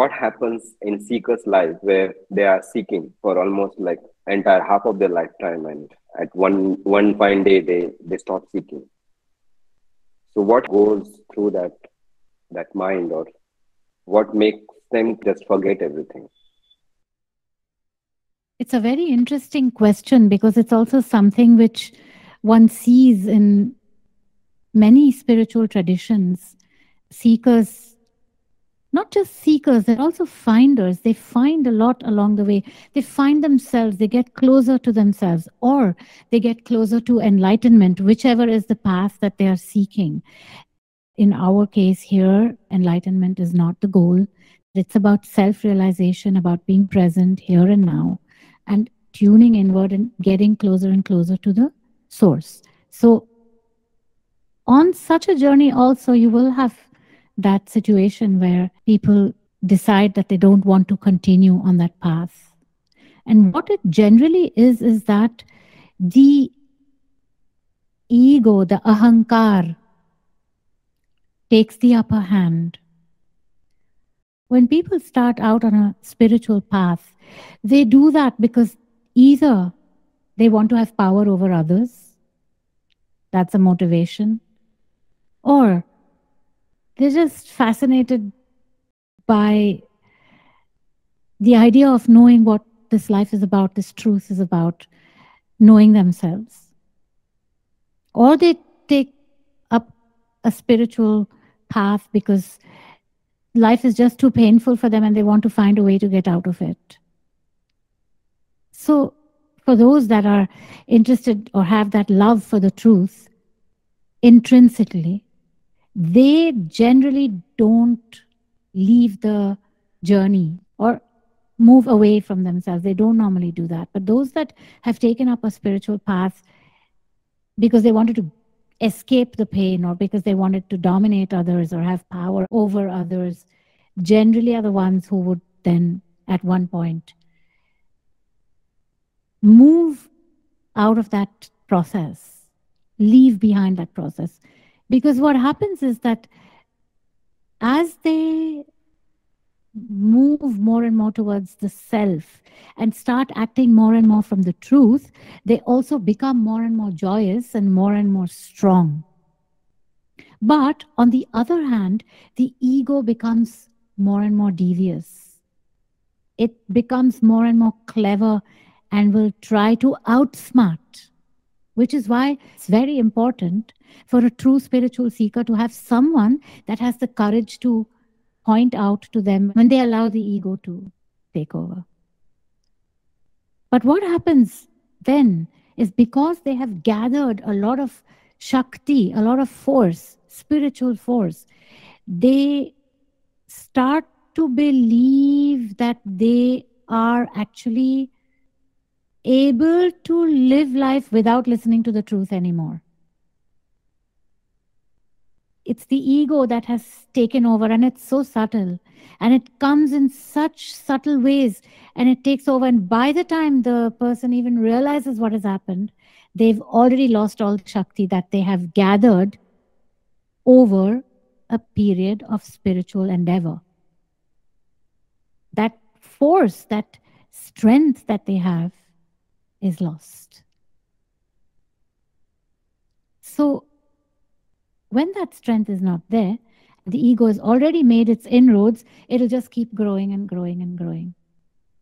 what happens in seekers' life where they are seeking for almost like entire half of their lifetime, and at one one fine day they they stop seeking. So what goes through that that mind, or what makes them just forget everything? It's a very interesting question because it's also something which one sees in many spiritual traditions. Seekers, not just seekers, they're also finders. They find a lot along the way. They find themselves, they get closer to themselves, or they get closer to enlightenment, whichever is the path that they are seeking. In our case here, enlightenment is not the goal. It's about self realization, about being present here and now and tuning inward and getting closer and closer to the source. So, on such a journey, also, you will have that situation where people decide that they don't want to continue on that path. And what it generally is, is that the ego, the ahankar, takes the upper hand. When people start out on a spiritual path, they do that because either they want to have power over others, that's a motivation, or they're just fascinated by the idea of knowing what this life is about, this truth is about, knowing themselves. Or they take up a spiritual path because life is just too painful for them and they want to find a way to get out of it. So, for those that are interested or have that love for the truth intrinsically, they generally don't leave the journey or move away from themselves. They don't normally do that. But those that have taken up a spiritual path because they wanted to escape the pain or because they wanted to dominate others or have power over others generally are the ones who would then at one point move out of that process, leave behind that process. Because what happens is that as they move more and more towards the self and start acting more and more from the truth, they also become more and more joyous and more and more strong. But on the other hand, the ego becomes more and more devious. It becomes more and more clever and will try to outsmart, which is why it's very important for a true spiritual seeker to have someone that has the courage to point out to them when they allow the ego to take over. But what happens then is because they have gathered a lot of Shakti, a lot of force, spiritual force, they start to believe that they are actually able to live life without listening to the truth anymore. It's the ego that has taken over, and it's so subtle. And it comes in such subtle ways, and it takes over. And by the time the person even realizes what has happened, they've already lost all the Shakti that they have gathered over a period of spiritual endeavor. That force, that strength that they have is lost. So, when that strength is not there, the ego has already made its inroads, it'll just keep growing and growing and growing.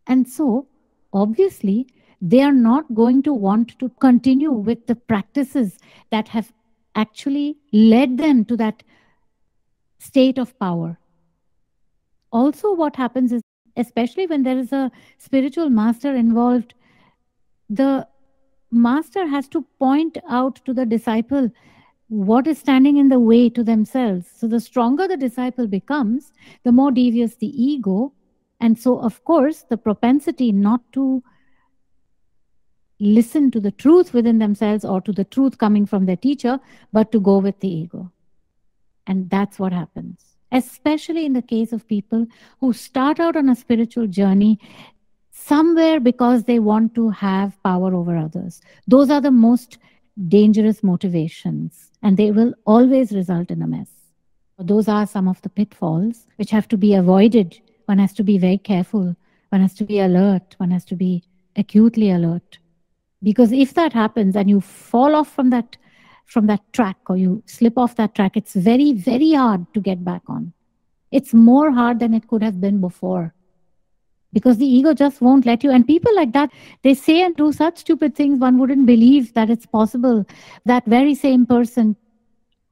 And so, obviously, they are not going to want to continue with the practices that have actually led them to that state of power. Also, what happens is, especially when there is a spiritual master involved, the master has to point out to the disciple what is standing in the way to themselves. So, the stronger the disciple becomes, the more devious the ego. And so, of course, the propensity not to listen to the truth within themselves or to the truth coming from their teacher, but to go with the ego. And that's what happens, especially in the case of people who start out on a spiritual journey somewhere because they want to have power over others. Those are the most dangerous motivations, and they will always result in a mess. Those are some of the pitfalls which have to be avoided One has to be very careful. One has to be alert. One has to be acutely alert. Because if that happens and you fall off from that from that track or you slip off that track, it's very, very hard to get back on. It's more hard than it could have been before. Because the ego just won't let you. And people like that, they say and do such stupid things, one wouldn't believe that it's possible. That very same person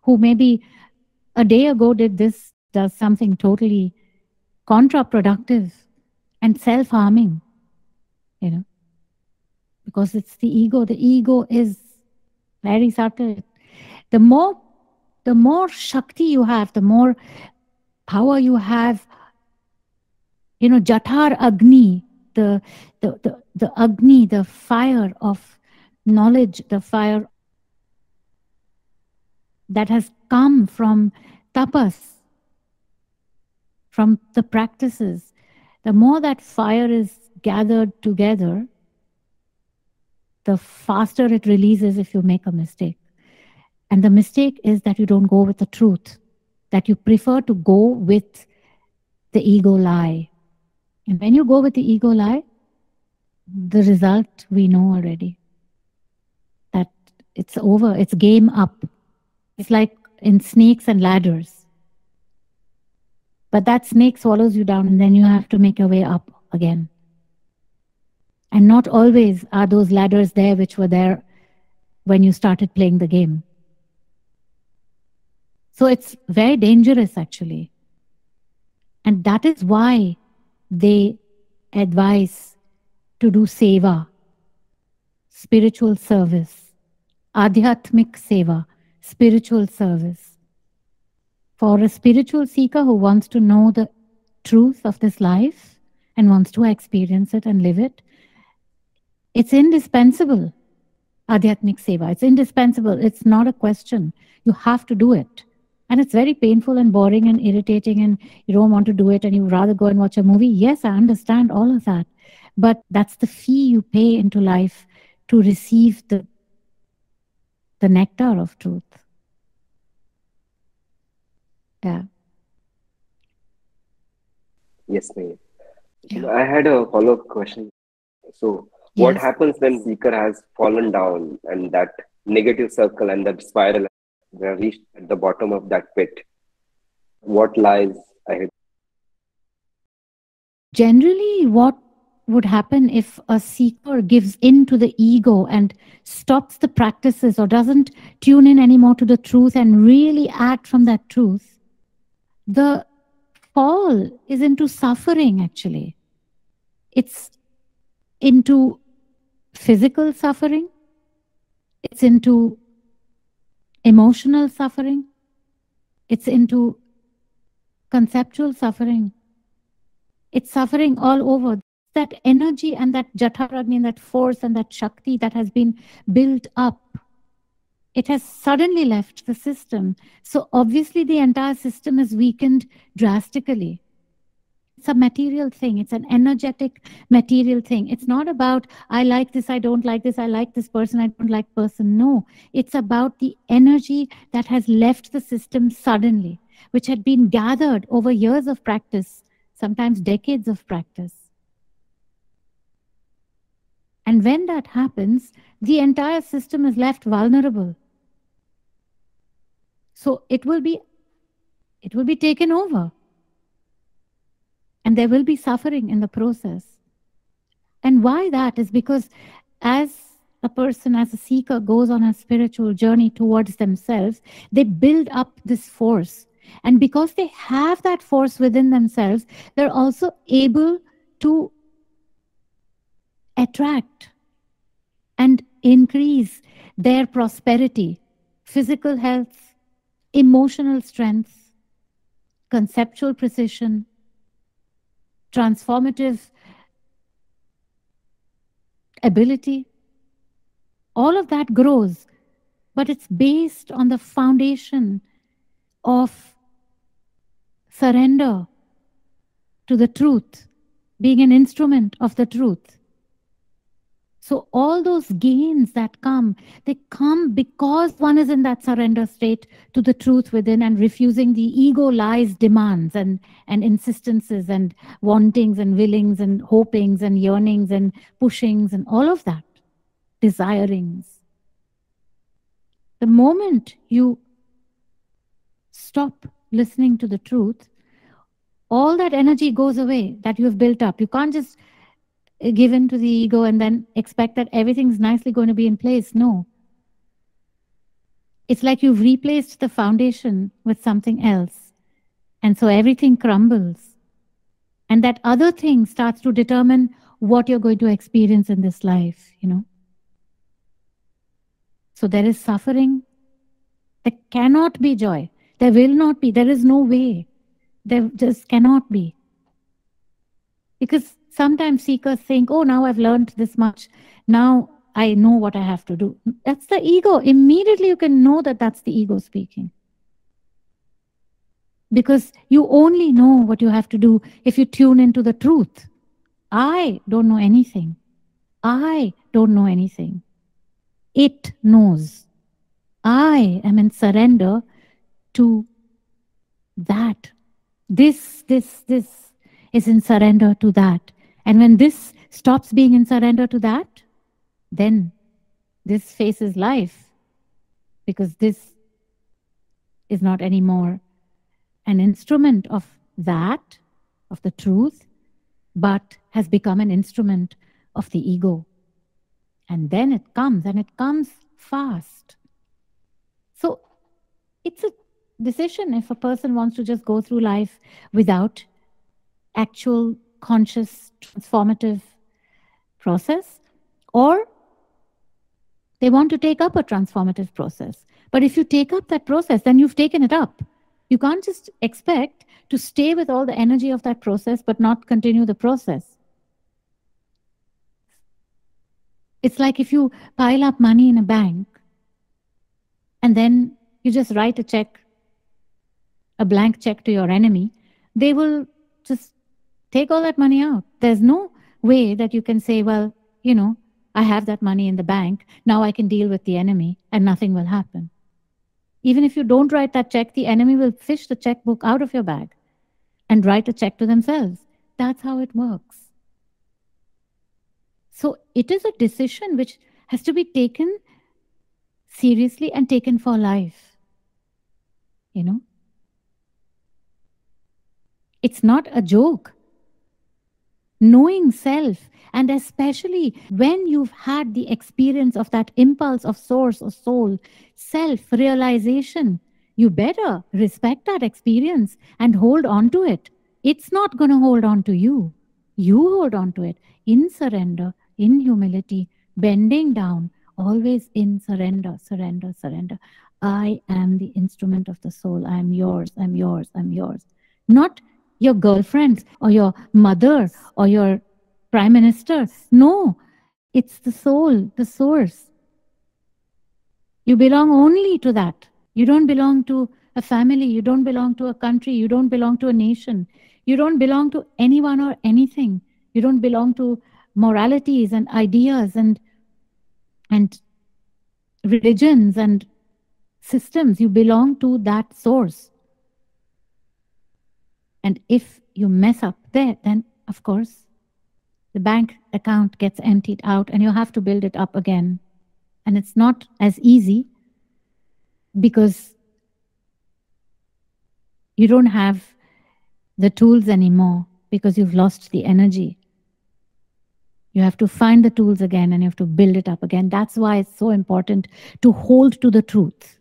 who maybe a day ago did this does something totally contraproductive and self harming, you know, because it's the ego. The ego is very subtle. The more, the more Shakti you have, the more power you have, you know, Jatar Agni, the, the, the, the Agni, the fire of knowledge, the fire that has come from tapas, from the practices, the more that fire is gathered together, the faster it releases if you make a mistake. And the mistake is that you don't go with the truth, that you prefer to go with the ego lie. And when you go with the ego lie, the result we know already. That it's over, it's game up. It's like in snakes and ladders. But that snake swallows you down, and then you have to make your way up again. And not always are those ladders there which were there when you started playing the game. So it's very dangerous, actually. And that is why they advise to do seva, spiritual service, adhyatmik seva, spiritual service. For a spiritual seeker who wants to know the truth of this life and wants to experience it and live it, it's indispensable. Adhyatmik seva. It's indispensable. It's not a question. You have to do it. And it's very painful and boring and irritating, and you don't want to do it, and you rather go and watch a movie. Yes, I understand all of that. But that's the fee you pay into life to receive the, the nectar of truth. Yeah. Yes, ma'am. Yeah. I had a follow up question. So, what yes. happens when seeker has fallen down and that negative circle and that spiral we reached at the bottom of that pit? What lies ahead? Generally, what would happen if a seeker gives in to the ego and stops the practices or doesn't tune in anymore to the truth and really act from that truth? The fall is into suffering, actually. It's into physical suffering, it's into emotional suffering, it's into conceptual suffering. It's suffering all over. That energy and that jataragni, that force and that shakti that has been built up, it has suddenly left the system. So obviously the entire system is weakened drastically it's a material thing. It's an energetic material thing. It's not about i like this i don't like this i like this person i don't like person. No. It's about the energy that has left the system suddenly which had been gathered over years of practice sometimes decades of practice. And when that happens the entire system is left vulnerable. So it will be it will be taken over and there will be suffering in the process. And why that is because as a person, as a seeker, goes on a spiritual journey towards themselves, they build up this force. And because they have that force within themselves, they're also able to attract and increase their prosperity, physical health, emotional strength, conceptual precision, transformative ability. All of that grows, but it's based on the foundation of surrender to the truth, being an instrument of the truth. So all those gains that come, they come because one is in that surrender state to the truth within and refusing the ego lies demands and, and insistences and wantings and willings and hopings and yearnings and pushings and all of that, desirings. The moment you stop listening to the truth, all that energy goes away that you have built up. You can't just Uh, give in to the ego and then expect that everything's nicely going to be in place. No. It's like you've replaced the foundation with something else. And so everything crumbles. And that other thing starts to determine what you're going to experience in this life, you know. So there is suffering. There cannot be joy. There will not be. There is no way. There just cannot be. Because sometimes seekers think, oh, now I've learned this much. Now I know what I have to do. That's the ego. Immediately you can know that that's the ego speaking. Because you only know what you have to do if you tune into the truth. I don't know anything. I don't know anything. It knows. I am in surrender to that. This, this, this is in surrender to that. And when this stops being in surrender to that, then this faces life because this is not anymore an instrument of that, of the truth, but has become an instrument of the ego. And then it comes, and it comes fast. So it's a decision if a person wants to just go through life without actual conscious transformative process or they want to take up a transformative process. But if you take up that process then you've taken it up. You can't just expect to stay with all the energy of that process but not continue the process. It's like if you pile up money in a bank and then you just write a check a blank check to your enemy they will just take all that money out. There's no way that you can say, well, you know, I have that money in the bank. Now I can deal with the enemy and nothing will happen. Even if you don't write that check, the enemy will fish the checkbook out of your bag and write a check to themselves. That's how it works. So it is a decision which has to be taken seriously and taken for life. You know? It's not a joke knowing self and especially when you've had the experience of that impulse of source or soul self realization you better respect that experience and hold on to it. It's not going to hold on to you. You hold on to it in surrender in humility bending down always in surrender surrender surrender. I am the instrument of the soul. I am yours i'm yours i'm yours. Not your girlfriends or your mother or your prime minister. No, it's the soul, the source. You belong only to that. You don't belong to a family. You don't belong to a country. You don't belong to a nation. You don't belong to anyone or anything. You don't belong to moralities and ideas and and religions and systems. You belong to that source. And if you mess up there, then of course the bank account gets emptied out and you have to build it up again. And it's not as easy because you don't have the tools anymore because you've lost the energy. You have to find the tools again and you have to build it up again. That's why it's so important to hold to the truth.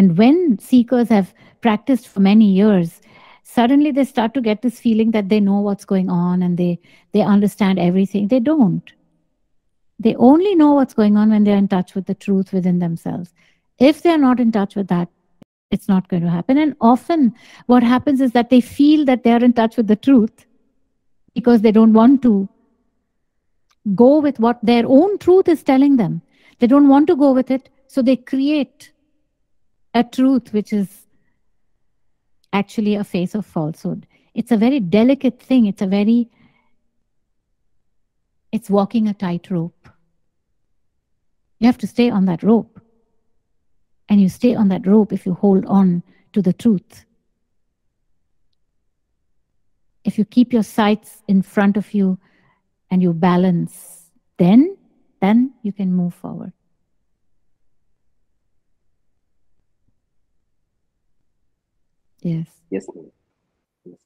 And when seekers have practiced for many years, suddenly they start to get this feeling that they know what's going on and they, they understand everything. They don't. They only know what's going on when they're in touch with the truth within themselves. If they're not in touch with that, it's not going to happen. And often what happens is that they feel that they're in touch with the truth because they don't want to go with what their own truth is telling them. They don't want to go with it, so they create a truth which is actually a face of falsehood. it's a very delicate thing. It's a very, it's walking a tightrope. You have to stay on that rope. And you stay on that rope if you hold on to the truth. If you keep your sights in front of you and you balance, then, then you can move forward. Yes. Yes. yes.